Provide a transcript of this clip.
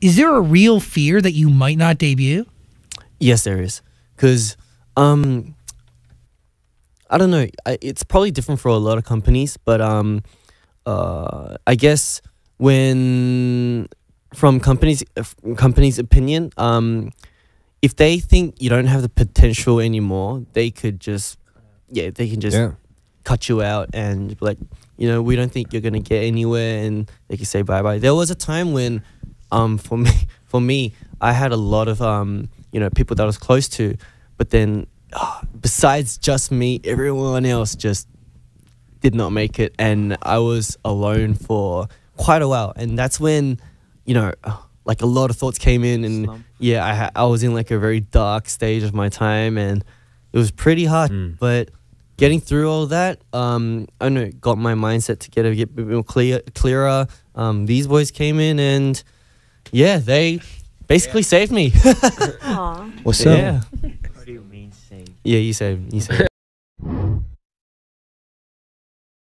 is there a real fear that you might not debut? Yes, there is. Because, um, I don't know. I, it's probably different for a lot of companies, but um, uh, I guess when from companies companies' opinion, um, if they think you don't have the potential anymore, they could just yeah, they can just Yeah. cut you out and be like, you know, we don't think you're gonna get anywhere, and they can say bye bye. There was a time when, um, for me, for me, I had a lot of um, you know, people that I was close to, but then ah, besides just me, everyone else just did not make it, and I was alone for quite a while, and that's when, you know. Like a lot of thoughts came in, and Slump. yeah, I I was in like a very dark stage of my time, and it was pretty hard. Mm. But getting through all that, um, I know, got my mindset to get a bit more clear, clearer. Um, these boys came in and yeah, they basically saved me. What's up? yeah, What do you mean say? yeah, you saved, you saved.